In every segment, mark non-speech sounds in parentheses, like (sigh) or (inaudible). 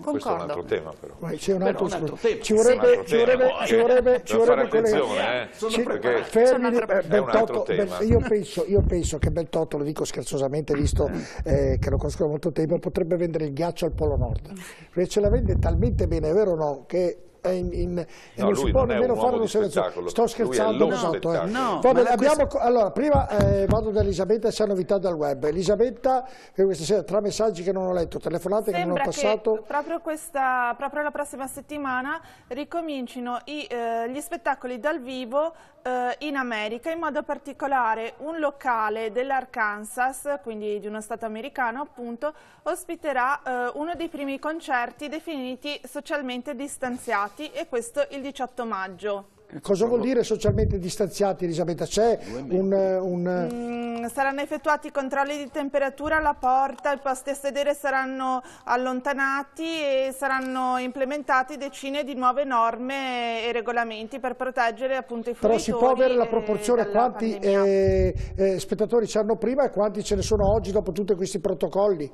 Concordo. Questo è un altro tema però. Ma c'è un altro, un altro tema. Ci vorrebbe, ci vorrebbe, ci vorrebbe, ci vorrebbe attenzione, eh. Ci, fermi, Beltotto, io, penso, io penso che Beltotto, lo dico scherzosamente, visto eh, che lo conosco da molto tempo, potrebbe vendere il ghiaccio al Polo Nord. Perché ce la vende talmente bene, è vero o no, che in, in, no, e non si può nemmeno fare un'osservazione. Sto scherzando, esatto. Eh. No, Vabbè, abbiamo, questo... allora, prima eh, vado da Elisabetta e se novità dal web. Elisabetta, che questa sera tra messaggi che non ho letto, telefonate Sembra che non ho passato. Che proprio, questa, proprio la prossima settimana ricomincino i, eh, gli spettacoli dal vivo eh, in America, in modo particolare un locale dell'Arkansas, quindi di uno stato americano appunto, ospiterà eh, uno dei primi concerti definiti socialmente distanziati e questo il 18 maggio. Cosa vuol dire socialmente distanziati, Elisabetta? C'è un... un... Mm, saranno effettuati controlli di temperatura alla porta, i posti a sedere saranno allontanati e saranno implementati decine di nuove norme e regolamenti per proteggere appunto i fruitori. Però si può avere la proporzione quanti eh, eh, spettatori c'erano prima e quanti ce ne sono oggi dopo tutti questi protocolli?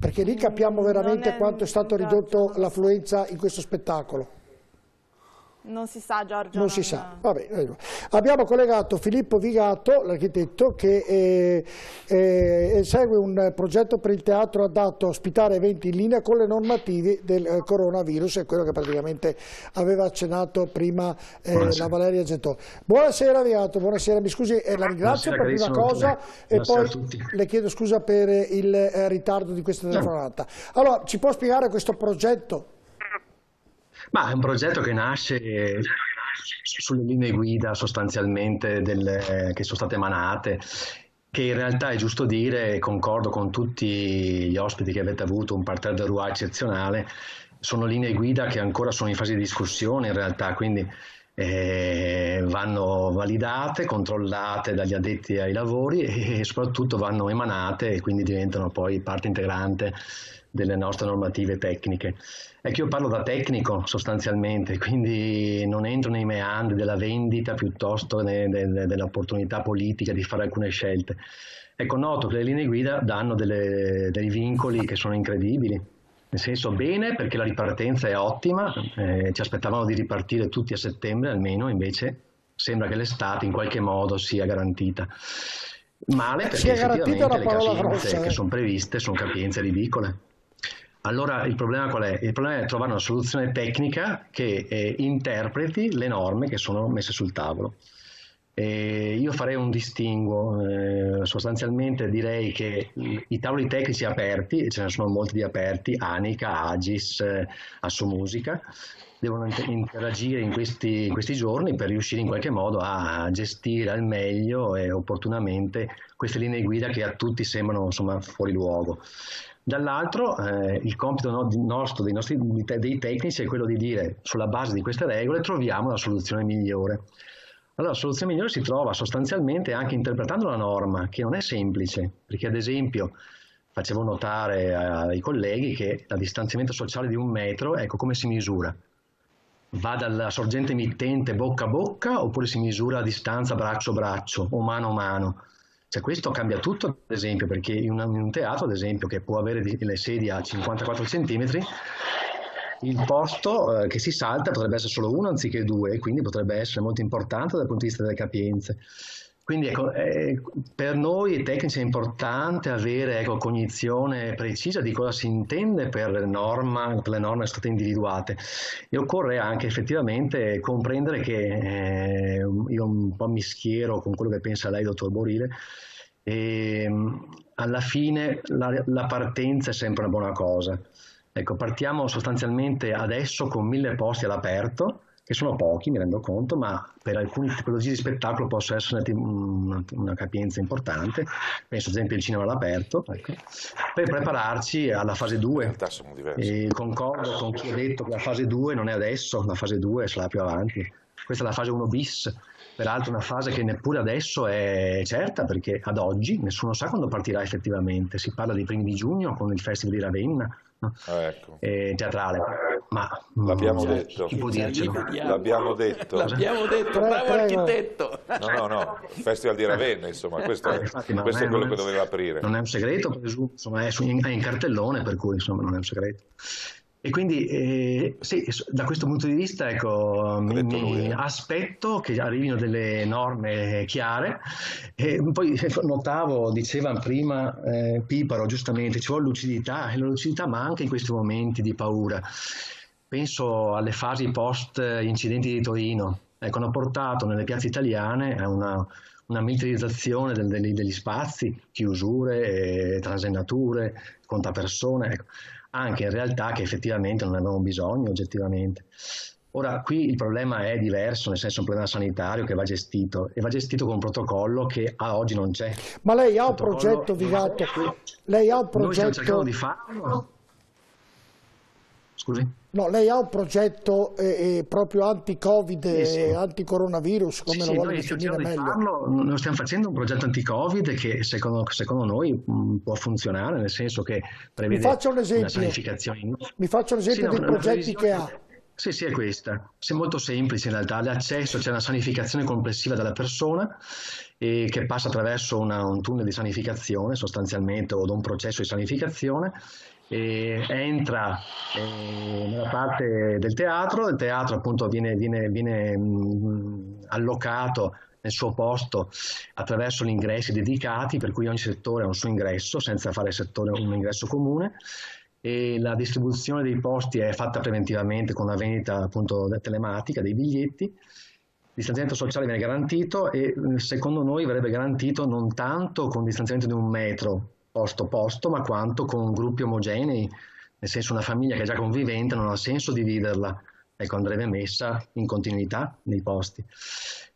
Perché lì capiamo mm, veramente è, quanto è stato ridotto l'affluenza in questo spettacolo. Non si sa Giorgio. Non, non... si sa. Vabbè, abbiamo collegato Filippo Vigato, l'architetto, che eh, eh, segue un progetto per il teatro adatto a ospitare eventi in linea con le normative del eh, coronavirus, è quello che praticamente aveva accennato prima eh, la Valeria Getò. Buonasera Vigato, buonasera, mi scusi, eh, la ringrazio per prima cosa e poi le chiedo scusa per il eh, ritardo di questa telefonata. Allora, ci può spiegare questo progetto? Ma è un progetto che nasce sulle linee guida sostanzialmente del, che sono state emanate che in realtà è giusto dire, concordo con tutti gli ospiti che avete avuto, un parterre de Roi eccezionale, sono linee guida che ancora sono in fase di discussione in realtà, quindi eh, vanno validate, controllate dagli addetti ai lavori e soprattutto vanno emanate e quindi diventano poi parte integrante delle nostre normative tecniche. È che io parlo da tecnico sostanzialmente, quindi non entro nei meandri della vendita piuttosto ne, de, dell'opportunità politica di fare alcune scelte. Ecco, noto che le linee guida danno delle, dei vincoli che sono incredibili, nel senso bene perché la ripartenza è ottima, eh, ci aspettavamo di ripartire tutti a settembre almeno, invece sembra che l'estate in qualche modo sia garantita. Male perché effettivamente le capienze che eh. sono previste sono capienze ridicole. Allora il problema qual è? Il problema è trovare una soluzione tecnica che eh, interpreti le norme che sono messe sul tavolo. E io farei un distinguo, eh, sostanzialmente direi che i, tavoli tecnici aperti, ce ne sono molti di aperti, Anica, Agis, eh, Assumusica, devono interagire in questi, in questi, giorni per riuscire in qualche modo a gestire al meglio e opportunamente queste linee guida che a tutti sembrano insomma, fuori luogo. Dall'altro eh, il compito no, nostro, dei, nostri, dei tecnici è quello di dire sulla base di queste regole troviamo la soluzione migliore. Allora, la soluzione migliore si trova sostanzialmente anche interpretando la norma, che non è semplice, perché ad esempio facevo notare ai colleghi che il distanziamento sociale di un metro, ecco come si misura. Va dalla sorgente emittente bocca a bocca oppure si misura a distanza braccio a braccio o mano a mano? Cioè, questo cambia tutto, ad esempio, perché in un, in un teatro, ad esempio, che può avere le sedie a 54 cm, il posto eh, che si salta potrebbe essere solo uno anziché due, quindi potrebbe essere molto importante dal punto di vista delle capienze. Quindi ecco, eh, per noi tecnici è importante avere ecco, cognizione precisa di cosa si intende per, norma, per le norme state individuate e occorre anche effettivamente comprendere che eh, io un po' mi schiero con quello che pensa lei, dottor Borile, e ehm, alla fine la, la partenza è sempre una buona cosa. Ecco, partiamo sostanzialmente adesso con mille posti all'aperto, che sono pochi, mi rendo conto, ma per alcune tipologie di spettacolo possono essere una, una capienza importante, penso ad esempio al cinema all'aperto, ecco, per prepararci alla fase 2. E concordo con chi ha detto che la fase 2 non è adesso, la fase 2 sarà più avanti, questa è la fase 1 bis, peraltro una fase che neppure adesso è certa perché ad oggi nessuno sa quando partirà effettivamente, si parla dei primi di giugno con il Festival di Ravenna, ecco. eh, teatrale. Ma l'abbiamo mm, detto. Chi può dircelo? L'abbiamo detto. L'abbiamo detto, bravo architetto. No, no, no, Festival di Ravenna, insomma, questo, è, infatti, questo è quello che doveva aprire. Non è un segreto, insomma, è in, è in cartellone, per cui insomma non è un segreto. E quindi eh, sì, da questo punto di vista ecco, mi, mi eh. aspetto che arrivino delle norme chiare. E poi notavo, diceva prima eh, Piparo giustamente, ci vuole lucidità e la lucidità manca in questi momenti di paura. Penso alle fasi post incidenti di Torino, ecco, hanno portato nelle piazze italiane a una, una militarizzazione del, degli, degli, spazi, chiusure, eh, transennature, contapersone. Ecco anche in realtà che effettivamente non avevamo bisogno oggettivamente. Ora, qui il problema è diverso, nel senso è un problema sanitario che va gestito e va gestito con un protocollo che a oggi non c'è. Ma lei ha un progetto, Vigato? Lei ha un progetto... Noi stiamo cercando di farlo. Scusi? No, lei ha un progetto eh, eh proprio anti-Covid e anti-coronavirus, come sì, lo vuole definire meglio? Farlo, noi stiamo facendo un progetto anti-Covid che secondo, secondo noi mh, mm, può funzionare, nel senso che prevede Mi un esempio, Mi faccia un esempio sì, dei no, progetti che ha. Sì, sì, è questa. È molto semplice in realtà. L'accesso, c'è una sanificazione complessiva della persona eh, che passa attraverso una, un tunnel di sanificazione sostanzialmente o da un processo di sanificazione e entra eh, nella parte del teatro, il teatro appunto viene, viene, viene mh, allocato nel suo posto attraverso gli ingressi dedicati, per cui ogni settore ha un suo ingresso, senza fare settore un ingresso comune e la distribuzione dei posti è fatta preventivamente con la vendita appunto telematica dei biglietti. Il distanziamento sociale viene garantito e secondo noi verrebbe garantito non tanto con distanziamento di un metro posto posto, ma quanto con gruppi omogenei, nel senso una famiglia che è già convivente non ha senso dividerla, ecco andrebbe messa in continuità nei posti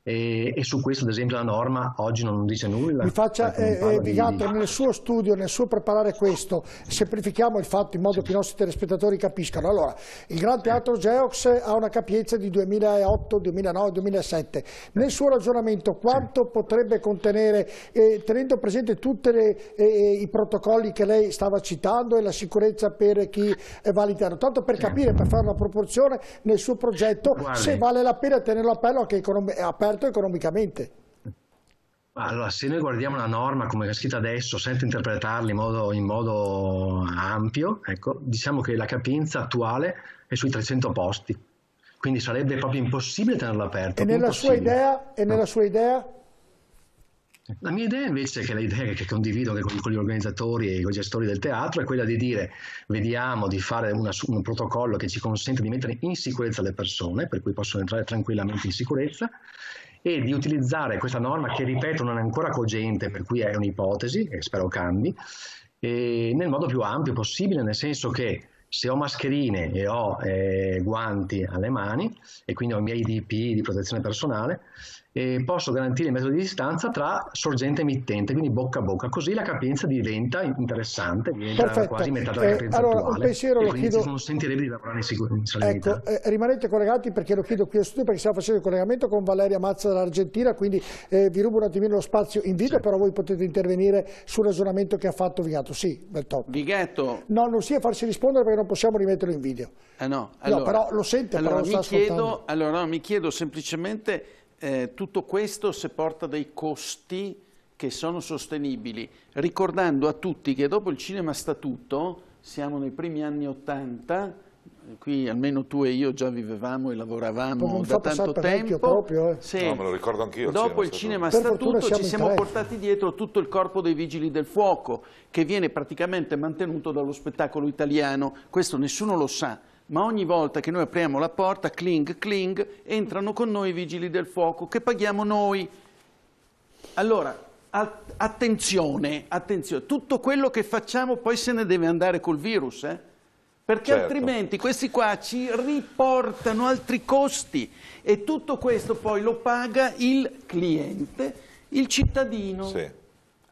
e, e, su questo ad esempio la norma oggi non dice nulla. Mi faccia, eh, eh, di... nel suo studio, nel suo preparare questo, semplifichiamo il fatto in modo sì. che i nostri telespettatori capiscano. Allora, il Gran Teatro Geox ha una capienza di 2008, 2009, 2007. Nel suo ragionamento quanto sì. potrebbe contenere, eh, tenendo presente tutti eh, i protocolli che lei stava citando e la sicurezza per chi va all'interno? Tanto per capire, per fare una proporzione nel suo progetto, Guardi. se vale la pena tenerlo aperto anche aperto economicamente. Allora, se noi guardiamo la norma come è scritta adesso, senza interpretarla in modo, in modo ampio, ecco, diciamo che la capienza attuale è sui 300 posti, quindi sarebbe proprio impossibile tenerla aperta. E nella, sua idea, e nella sua idea? La mia idea invece, che è l'idea che condivido con, con, gli organizzatori e con i gestori del teatro, è quella di dire vediamo di fare una, un protocollo che ci consente di mettere in sicurezza le persone, per cui possono entrare tranquillamente in sicurezza, e di utilizzare questa norma che ripeto non è ancora cogente, per cui è un'ipotesi e spero cambi, nel modo più ampio possibile, nel senso che se ho mascherine e ho eh, guanti alle mani e quindi ho i miei IDP di protezione personale, e posso garantire il metodo di distanza tra sorgente e emittente, quindi bocca a bocca, così la capienza diventa interessante, diventa Perfetto. quasi metà della eh, capienza allora, attuale, un pensiero e lo chiedo... non sentirebbe di lavorare in sicurezza. Ecco, eh, rimanete collegati perché lo chiedo qui al studio perché stiamo facendo il collegamento con Valeria Mazza dall'Argentina, quindi eh, vi rubo un attimino lo spazio in video, sì. però voi potete intervenire sul ragionamento che ha fatto Vigato. Sì, Beltotto. Vigato? No, non sia farsi rispondere perché non possiamo rimetterlo in video. Eh no, allora, no però lo sente, allora, però lo mi chiedo, Allora no, mi chiedo semplicemente eh, tutto questo se porta dei costi che sono sostenibili, ricordando a tutti che dopo il cinema statuto, siamo nei primi anni Ottanta, qui almeno tu e io già vivevamo e lavoravamo da tanto tempo. Proprio, eh. sì. No, me lo ricordo anch'io. Dopo il cinema statuto, cinema statuto ci siamo portati dietro tutto il corpo dei vigili del fuoco, che viene praticamente mantenuto dallo spettacolo italiano. Questo nessuno lo sa ma ogni volta che noi apriamo la porta, cling, cling, entrano con noi i vigili del fuoco che paghiamo noi. Allora, attenzione, attenzione, tutto quello che facciamo poi se ne deve andare col virus, eh? perché certo. altrimenti questi qua ci riportano altri costi e tutto questo poi lo paga il cliente, il cittadino. Sì.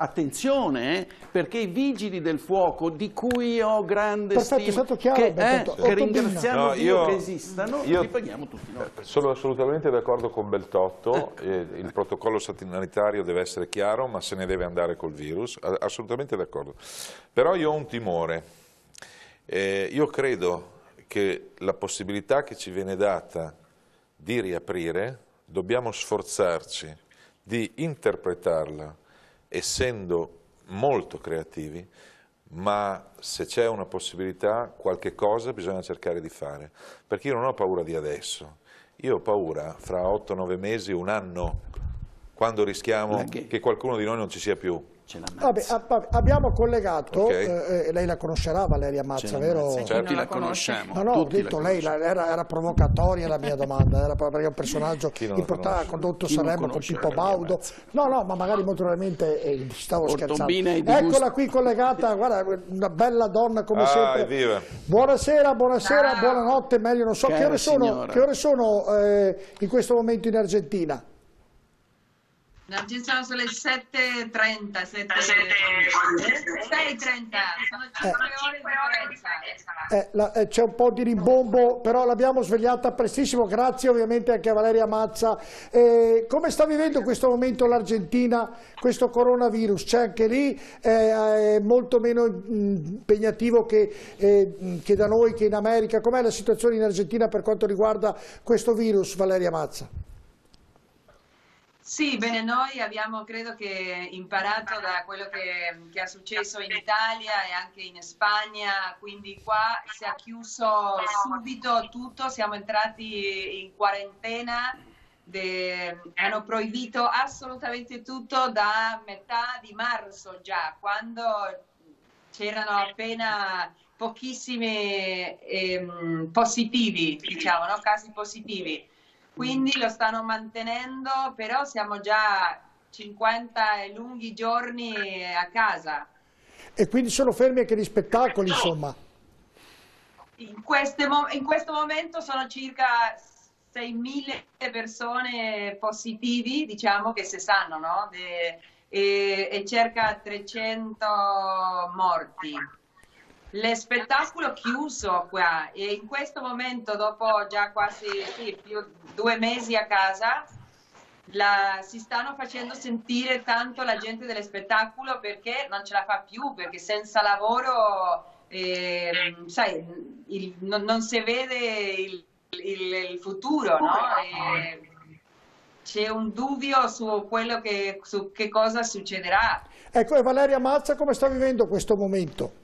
Attenzione, eh, perché i vigili del fuoco, di cui ho grande Perfetto, stima, chiaro, che, eh, che ringraziamo no, io, che esistano, io, li paghiamo tutti noi. Sono assolutamente d'accordo con Beltotto, eh. il protocollo sanitario deve essere chiaro, ma se ne deve andare col virus, assolutamente d'accordo. Però io ho un timore, eh, io credo che la possibilità che ci viene data di riaprire, dobbiamo sforzarci di interpretarla essendo molto creativi, ma se c'è una possibilità, qualche cosa bisogna cercare di fare, perché io non ho paura di adesso, io ho paura fra 8-9 mesi, un anno, quando rischiamo che qualcuno di noi non ci sia più. Vabbè, abbiamo collegato, okay. Eh, eh, lei la conoscerà Valeria Mazza, vero? Sì, certo, la conosciamo. No, no, ho detto lei, la, era, era, provocatoria la mia domanda, era perché è un personaggio importante, ha condotto Chi Sanremo con Pippo Baudo. No, no, ma magari molto probabilmente eh, stavo scherzando. Eccola qui collegata, guarda, una bella donna come ah, sempre. Evviva. Buonasera, buonasera, ah. buonanotte, meglio non so che ore sono, che ore sono eh, in questo momento in Argentina. No, ci sono le 7.30, 6.30, sono 5 ore di eh, la, eh, C'è un po' di rimbombo, però l'abbiamo svegliata prestissimo, grazie ovviamente anche a Valeria Mazza. Eh, come sta vivendo in questo momento l'Argentina, questo coronavirus? C'è anche lì, è molto meno impegnativo che, eh, che da noi, che in America. Com'è la situazione in Argentina per quanto riguarda questo virus, Valeria Mazza? Sì, bene, noi abbiamo credo che imparato da quello che, che, è successo in Italia e anche in Spagna, quindi qua si è chiuso subito tutto, siamo entrati in quarantena, de, hanno proibito assolutamente tutto da metà di marzo già, quando c'erano appena pochissimi eh, positivi, diciamo, no? casi positivi quindi lo stanno mantenendo, però siamo già 50 lunghi giorni a casa. E quindi sono fermi anche gli spettacoli, insomma? In, in questo momento sono circa 6.000 persone positivi, diciamo, che si sanno, no? De, e, e circa 300 morti. Lo spettacolo chiuso qua e in questo momento, dopo già quasi sì, più due mesi a casa, la, si stanno facendo sentire tanto la gente dello spettacolo perché non ce la fa più, perché senza lavoro, eh, sai, il, non, non, si vede il, il, il futuro, no? E, c'è un dubbio su quello che, su che cosa succederà. Ecco, e Valeria Mazza come sta vivendo questo momento?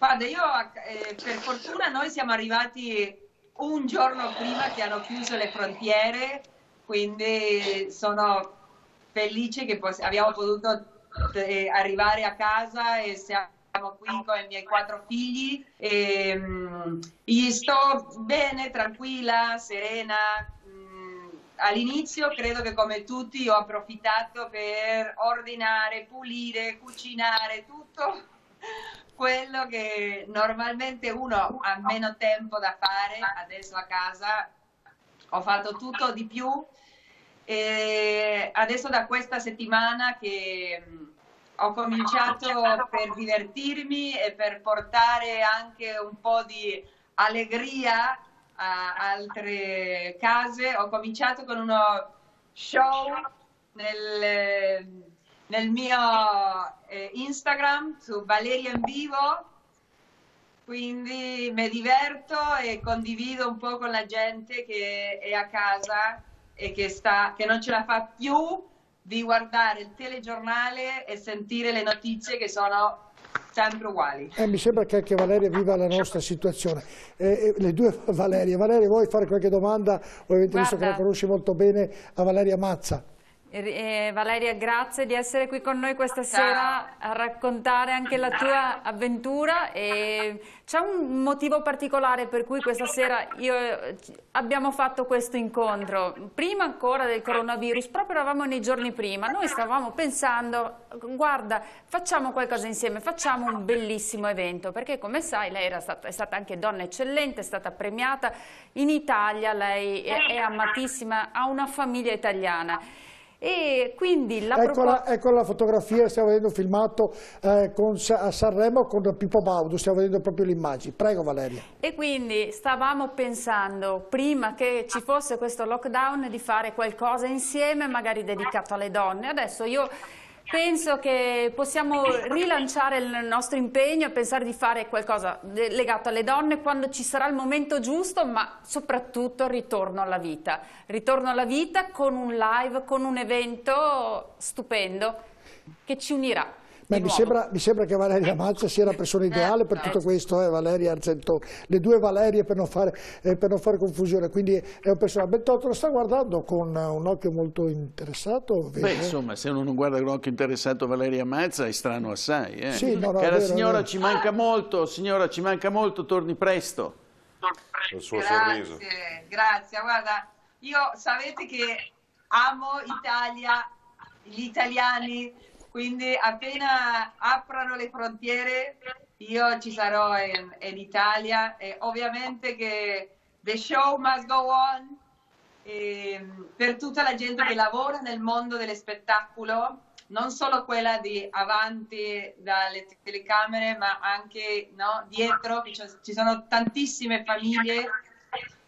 Guarda, io eh, per fortuna noi siamo arrivati un giorno prima che hanno chiuso le frontiere, quindi sono felice che abbiamo potuto eh, arrivare a casa e siamo qui con i miei quattro figli. E, um, sto bene, tranquilla, serena. Um, all'inizio credo che come tutti ho approfittato per ordinare, pulire, cucinare, tutto quello che normalmente uno ha meno tempo da fare adesso a casa, ho fatto tutto di più. E adesso da questa settimana che mm, ho cominciato per divertirmi e per portare anche un po' di allegria a altre case, ho cominciato con uno show nel nel mio eh, Instagram su Valeria in Vivo, quindi mi diverto e condivido un po' con la gente che è a casa e che, sta, che non ce la fa più di guardare il telegiornale e sentire le notizie che sono sempre uguali. Eh, mi sembra che anche Valeria viva la nostra situazione. Eh, eh le due Valerie, Valeria vuoi fare qualche domanda? Ovviamente visto che la conosci molto bene a Valeria Mazza. Eh, Valeria, grazie di essere qui con noi questa sera a raccontare anche la tua avventura. C'è un motivo particolare per cui questa sera io, abbiamo fatto questo incontro. Prima ancora del coronavirus, proprio eravamo nei giorni prima, noi stavamo pensando, guarda, facciamo qualcosa insieme, facciamo un bellissimo evento, perché come sai lei stata, è stata anche donna eccellente, è stata premiata in Italia, lei è, è amatissima, ha una famiglia italiana. E quindi la eccola, ecco la fotografia, stiamo vedendo un filmato eh, con, a Sanremo con Pippo Baudo, stiamo vedendo proprio le immagini. Prego Valeria. E quindi stavamo pensando, prima che ci fosse questo lockdown, di fare qualcosa insieme, magari dedicato alle donne. Adesso io Penso che possiamo rilanciare il nostro impegno e pensare di fare qualcosa legato alle donne quando ci sarà il momento giusto, ma soprattutto ritorno alla vita. Ritorno alla vita con un live, con un evento stupendo che ci unirà. Mi, sembra, mi, sembra, che Valeria Mazza sia la persona ideale per tutto questo, eh, Valeria Argentoni, le due Valerie per non fare, eh, per non fare confusione, quindi è un personaggio. Bentotto lo sta guardando con un occhio molto interessato. Beh, insomma, se uno non guarda con un occhio interessato Valeria Mazza è strano assai. Eh? Sì, no, no, Cara vero, signora, ci manca molto, signora, ci manca molto, torni presto. Il suo grazie, sorriso. Grazie, guarda, io sapete che amo Italia, gli italiani, quindi appena aprono le frontiere io ci sarò in, in Italia e ovviamente che the show must go on e per tutta la gente che lavora nel mondo dello spettacolo non solo quella di avanti dalle telecamere, ma anche no, dietro, ci sono tantissime famiglie,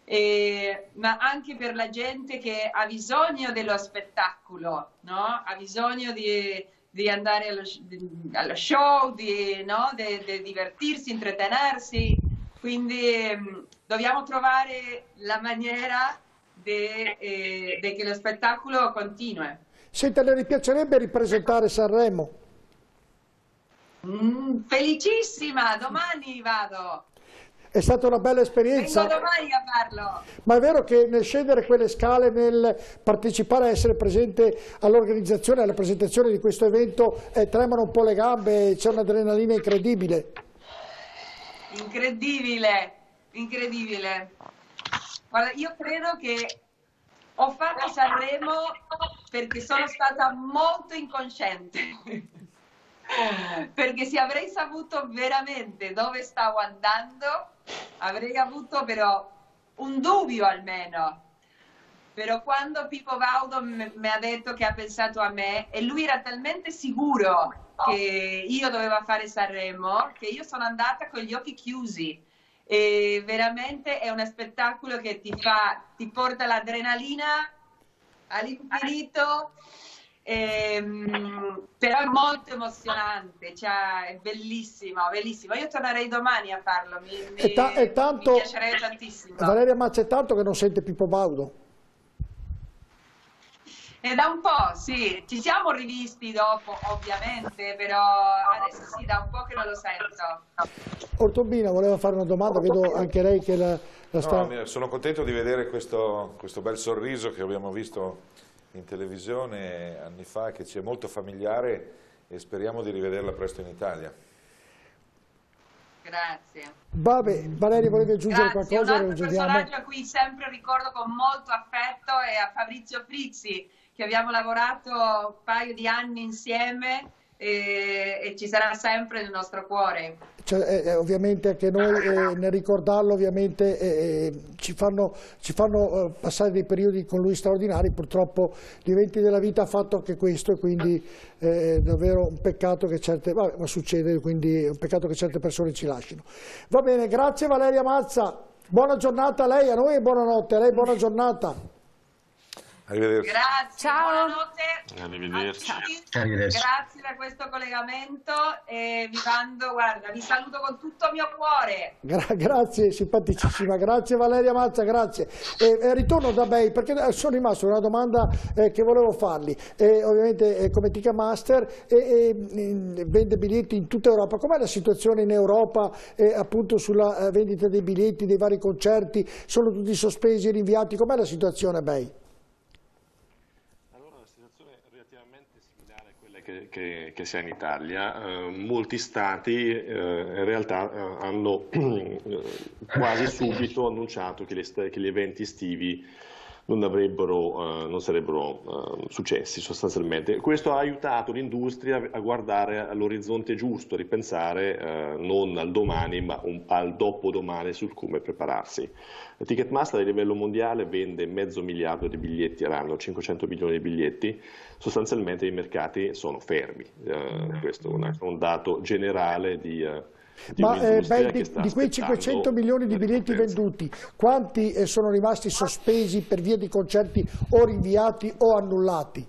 eh, ma anche per la gente che ha bisogno dello spettacolo, no? ha bisogno di, di andare allo, di, allo, show, di, no? di, di divertirsi, intrattenersi. Quindi eh, dobbiamo trovare la maniera di eh, che lo spettacolo continui. Senta, le piacerebbe ripresentare Sanremo? Mm, felicissima, domani vado. È stata una bella esperienza. Vengo domani a farlo. Ma è vero che nel scendere quelle scale, nel partecipare, essere presente all'organizzazione, alla presentazione di questo evento, eh, tremano un po' le gambe, c'è un'adrenalina incredibile. Incredibile, incredibile. Guarda, io credo che ho fatto Sanremo perché sono stata molto incosciente. Perché se avrei saputo veramente dove stavo andando, avrei avuto però un dubbio almeno. Però quando Pippo Baudo mi ha detto che ha pensato a me e lui era talmente sicuro che io dovevo fare Sanremo che io sono andata con gli occhi chiusi e veramente è uno spettacolo che ti, fa, ti porta l'adrenalina all'infinito, ehm, però è molto emozionante, cioè, è bellissimo, bellissimo. Io tornerei domani a farlo, mi, mi, ta- tanto, mi piacerebbe tantissimo. Valeria Mazza è tanto che non sente Pippo Baudo. È da un po', sì, ci siamo rivisti dopo, ovviamente, però adesso sì, da un po' che non lo sento. Ortobina voleva fare una domanda, vedo anche lei che la, la sta... No, sono contento di vedere questo, questo bel sorriso che abbiamo visto in televisione anni fa, che ci è molto familiare e speriamo di rivederla presto in Italia. Grazie. Vabbè, Valeria volevi aggiungere Grazie. qualcosa? Un altro personaggio a cui sempre ricordo con molto affetto è a Fabrizio Frizzi, che abbiamo lavorato un paio di anni insieme e, e ci sarà sempre nel nostro cuore. Cioè, eh, eh ovviamente anche noi eh, nel ricordarlo ovviamente eh, eh ci fanno, ci fanno eh, passare dei periodi con lui straordinari, purtroppo gli eventi della vita ha fatto anche questo e quindi è davvero un peccato che certe, vabbè, ma succede, quindi è un peccato che certe persone ci lasciano. Va bene, grazie Valeria Mazza, buona giornata a lei, a noi e buonanotte, a lei buona giornata. Arrivederci. Grazie, Ciao. buonanotte. Arrivederci. Arrivederci. Grazie per questo collegamento e vi mando, guarda, vi saluto con tutto il mio cuore. Gra grazie, simpaticissima, grazie Valeria Mazza, grazie. Eh, ritorno da Bay perché sono rimasto una domanda eh, che volevo fargli. Eh, ovviamente come Ticketmaster vende biglietti in tutta Europa. Com'è la situazione in Europa appunto sulla eh, vendita dei biglietti, dei vari concerti? Sono tutti sospesi, rinviati? Com'è la situazione Bay? Che, che, sia in Italia, eh, molti stati eh, in realtà eh, hanno (clears throat) quasi subito annunciato che, le, che gli eventi estivi non, avrebbero, uh, non sarebbero uh, successi sostanzialmente. Questo ha aiutato l'industria a guardare all'orizzonte giusto, a ripensare uh, non al domani ma un, al dopodomani sul come prepararsi. Ticketmaster a livello mondiale vende mezzo miliardo di biglietti all'anno, 500 milioni di biglietti, sostanzialmente i mercati sono fermi. questo è un, un dato generale di ma eh, beh, di, di, quei 500 milioni di biglietti venduti, quanti eh, sono rimasti sospesi per via di concerti o rinviati o annullati?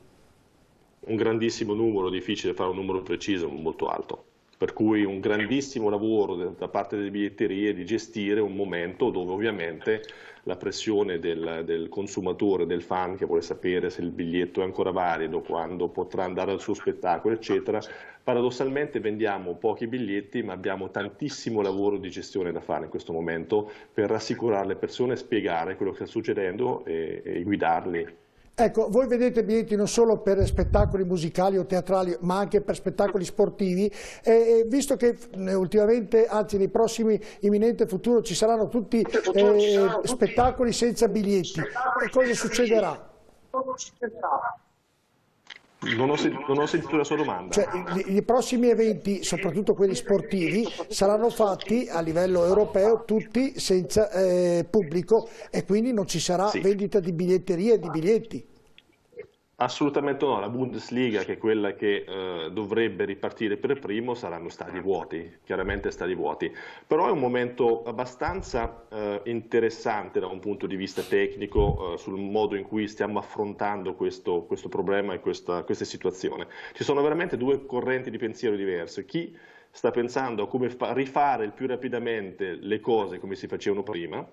Un grandissimo numero, difficile fare un numero preciso, molto alto. Per cui un grandissimo lavoro da parte delle biglietterie di gestire un momento dove ovviamente la pressione del, del, consumatore, del fan che vuole sapere se il biglietto è ancora valido, quando potrà andare al suo spettacolo, eccetera. Paradossalmente vendiamo pochi biglietti, ma abbiamo tantissimo lavoro di gestione da fare in questo momento per rassicurare le persone, spiegare quello che sta succedendo e, e guidarli. Ecco, voi vedete biglietti non solo per spettacoli musicali o teatrali, ma anche per spettacoli sportivi, e, visto che ultimamente, anzi nei prossimi imminente futuro ci saranno tutti eh, spettacoli senza biglietti, cosa succederà? Non ho, non ho, sentito la sua domanda. Cioè, i, prossimi eventi, soprattutto quelli sportivi, saranno fatti a livello europeo tutti senza eh, pubblico e quindi non ci sarà sì. vendita di biglietterie e di biglietti. Assolutamente no, la Bundesliga che è quella che eh, dovrebbe ripartire per primo saranno stadi vuoti, chiaramente stadi vuoti, però è un momento abbastanza eh, interessante da un punto di vista tecnico eh, sul modo in cui stiamo affrontando questo, questo problema e questa, questa situazione. Ci sono veramente due correnti di pensiero diverse, chi sta pensando a come rifare il più rapidamente le cose come si facevano prima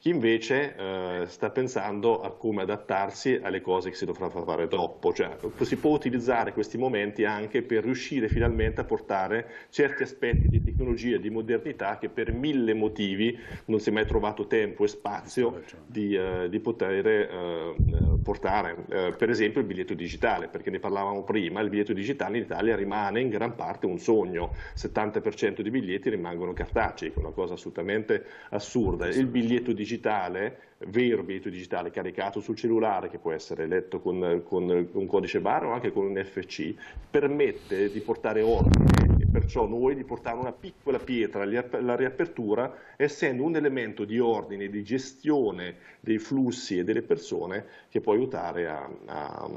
chi invece eh, sta pensando a come adattarsi alle cose che si dovrà fare dopo, cioè si può utilizzare questi momenti anche per riuscire finalmente a portare certi aspetti di tecnologia di modernità che per mille motivi non si è mai trovato tempo e spazio di, eh, di poter eh, portare, eh, per esempio il biglietto digitale, perché ne parlavamo prima, il biglietto digitale in Italia rimane in gran parte un sogno, 70% dei biglietti rimangono cartacei, che è una cosa assolutamente assurda, il biglietto digitale vero biglietto digitale caricato sul cellulare che può essere letto con, con un codice barra o anche con un NFC, permette di portare ordine perciò noi di portare una piccola pietra alla riapertura essendo un elemento di ordine, di gestione dei flussi e delle persone che può aiutare a, a,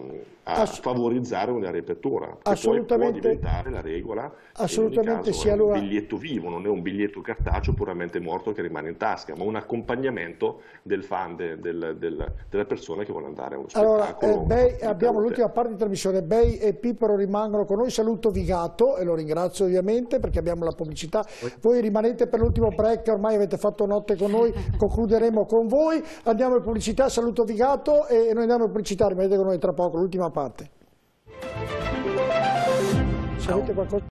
a favorizzare una riapertura, che poi può diventare la regola. Assolutamente sì, allora... un biglietto vivo, non è un biglietto cartaceo puramente morto che rimane in tasca, ma un accompagnamento del fan, de, del, del, della persona che vuole andare a uno spettacolo. Allora, eh, Bei, abbiamo l'ultima parte di trasmissione, Bei e Pippero rimangono con noi, saluto Vigato e lo ringrazio ovviamente perché abbiamo la pubblicità, voi rimanete per l'ultimo break, ormai avete fatto notte con noi, (laughs) concluderemo con voi, andiamo in pubblicità, saluto Vigato e noi andiamo in pubblicità, rimanete con noi tra poco, l'ultima parte. Se avete qualcosa...